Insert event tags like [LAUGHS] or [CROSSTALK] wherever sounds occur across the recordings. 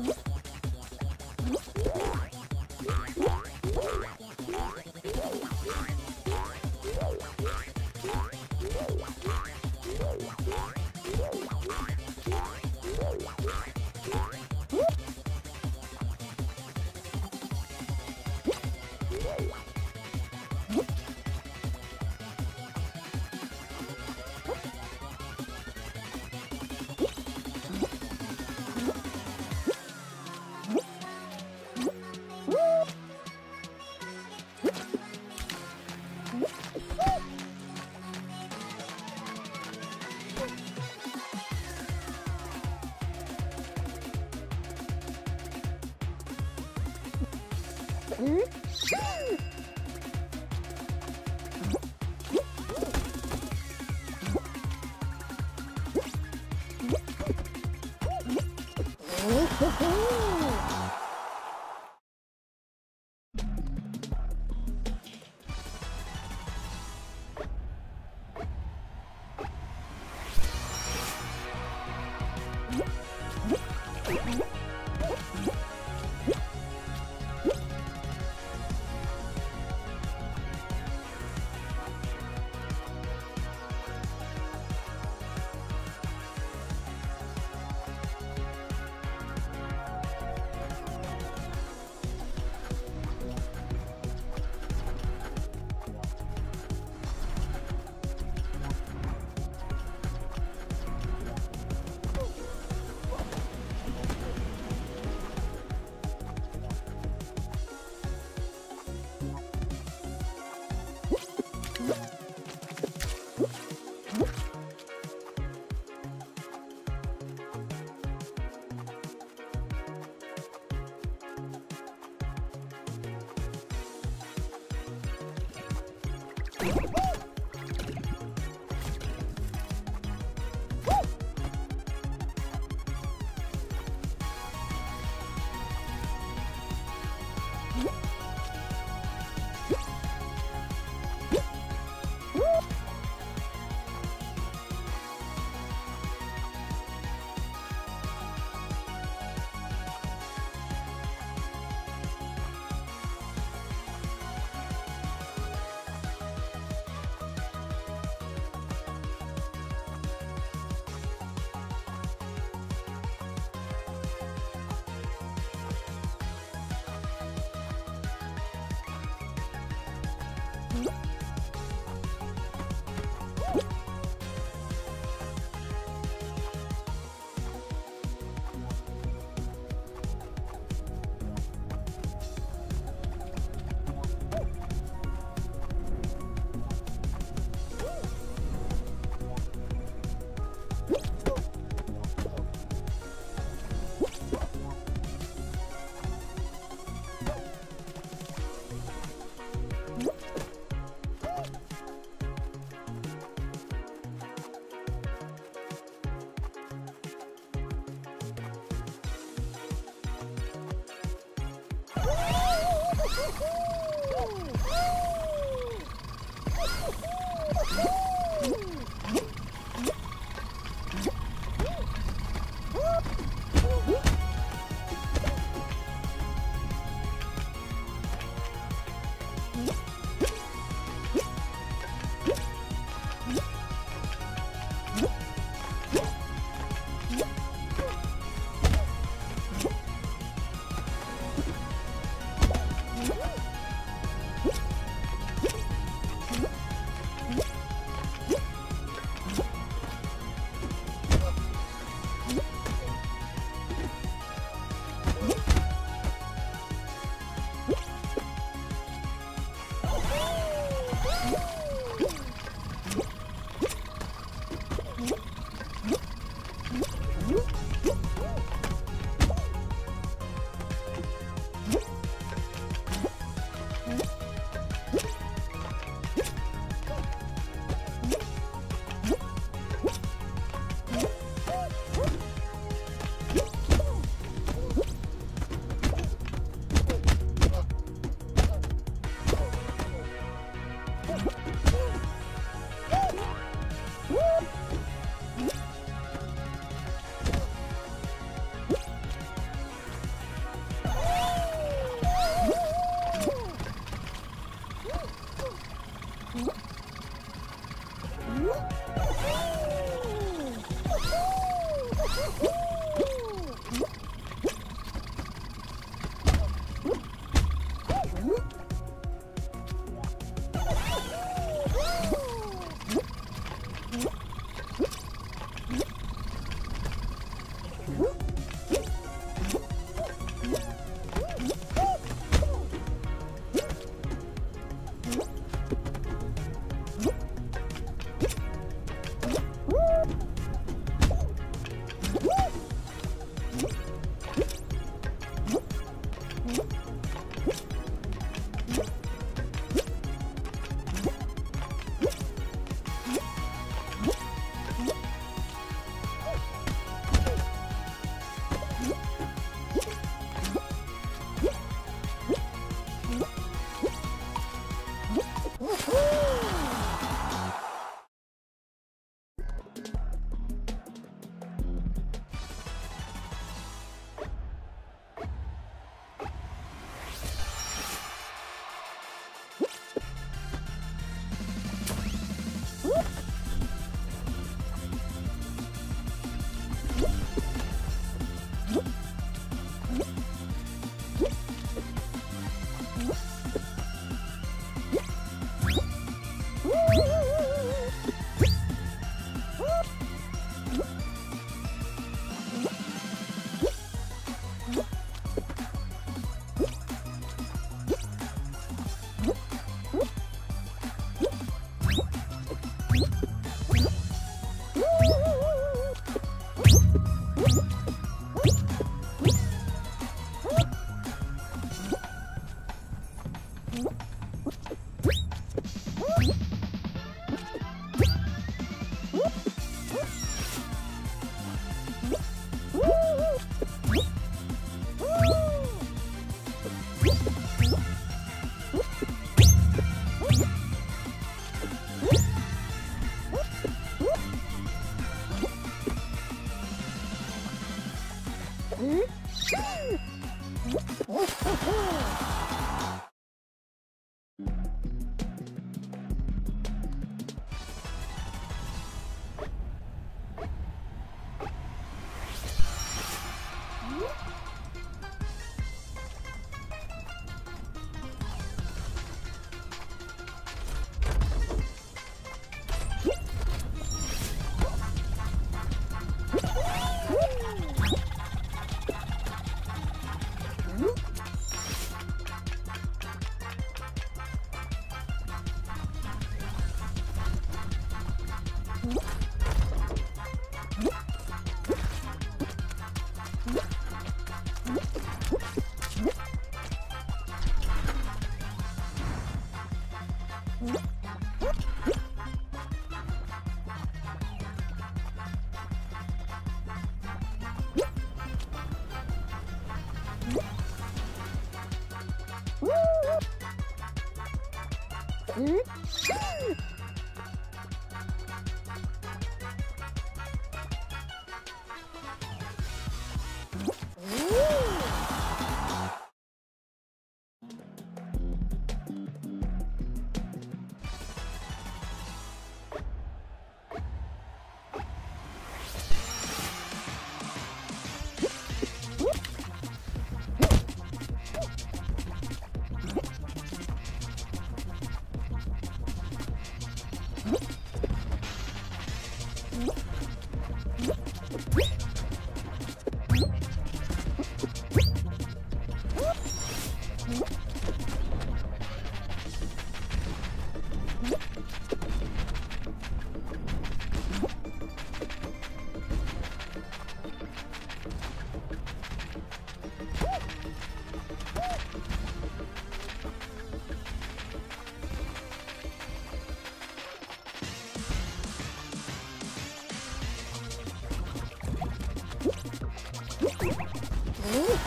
Mm-hmm. 응? ん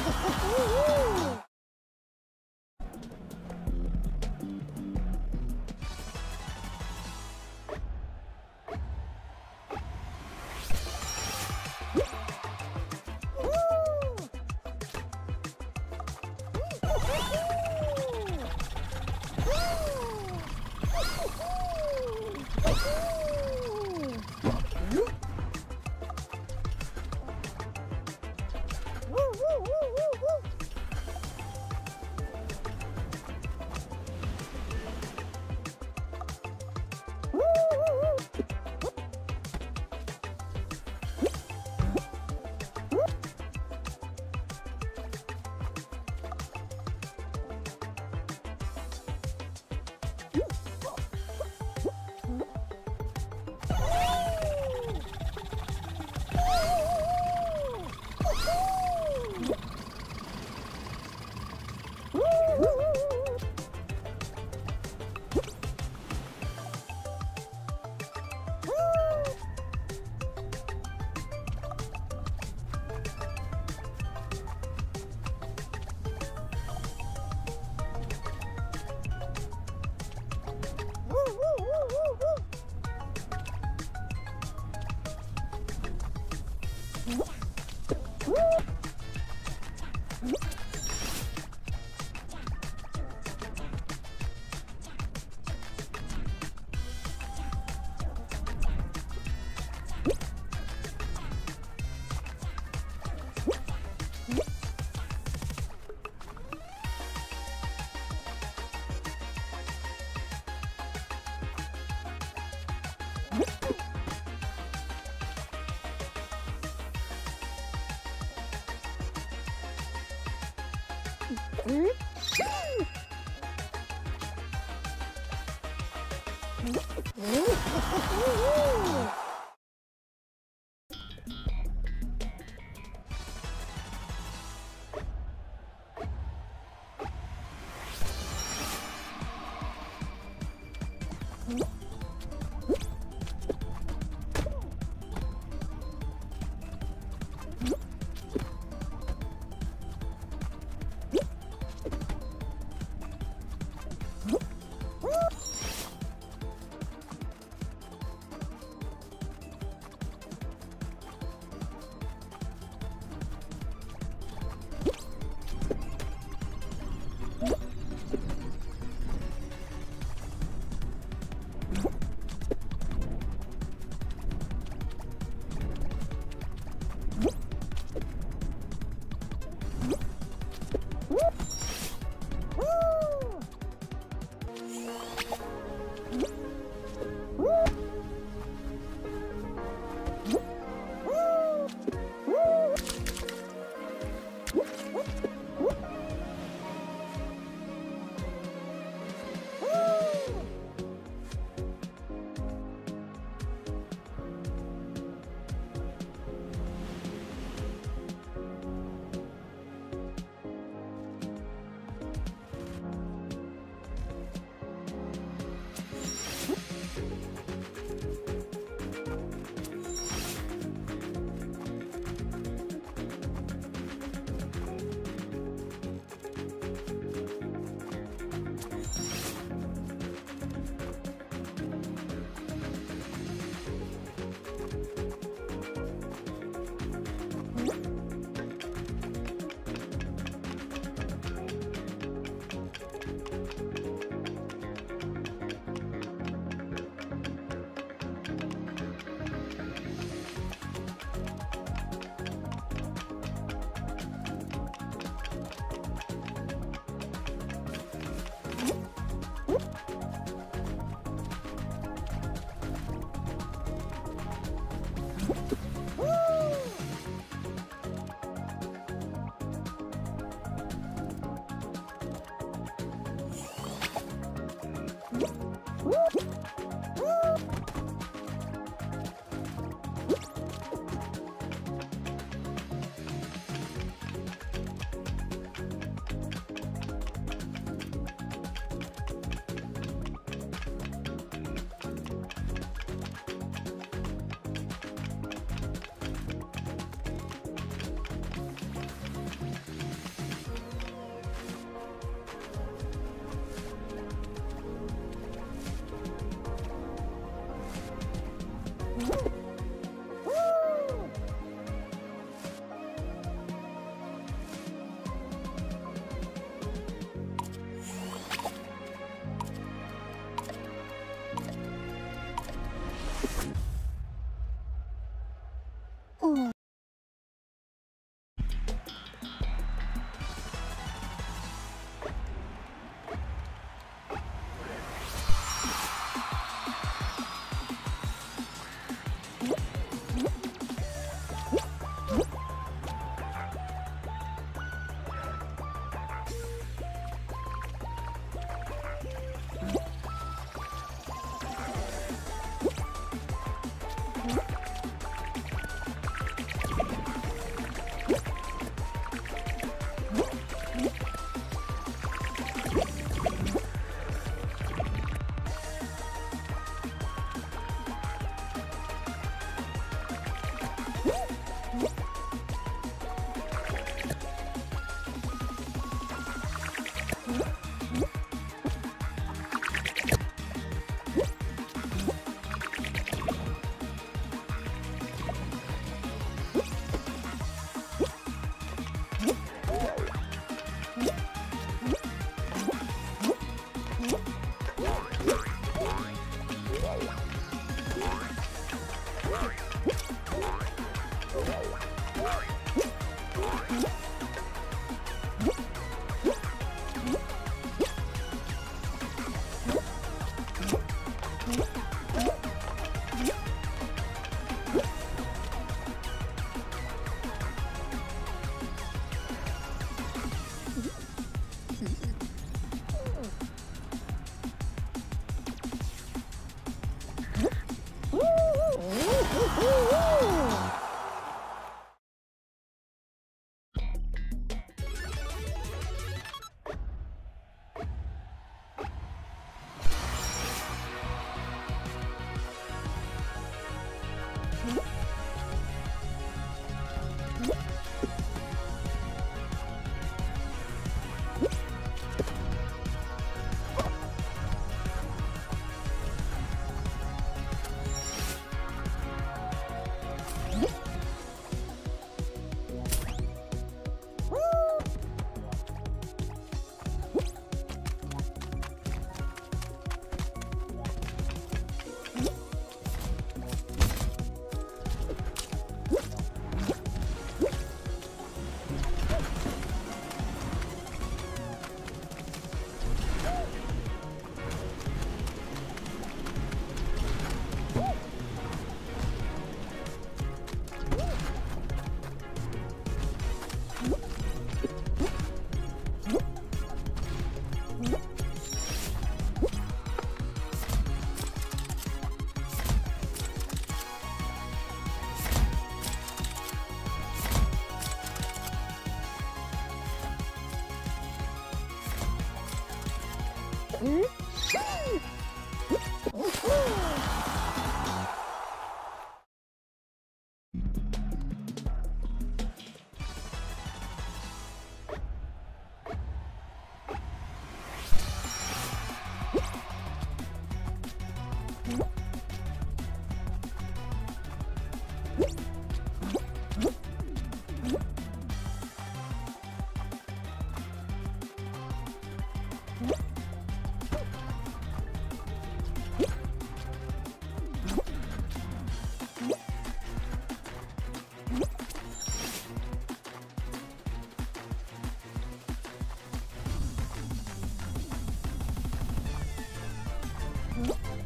Woohoo! [LAUGHS] Mm-hmm. 응?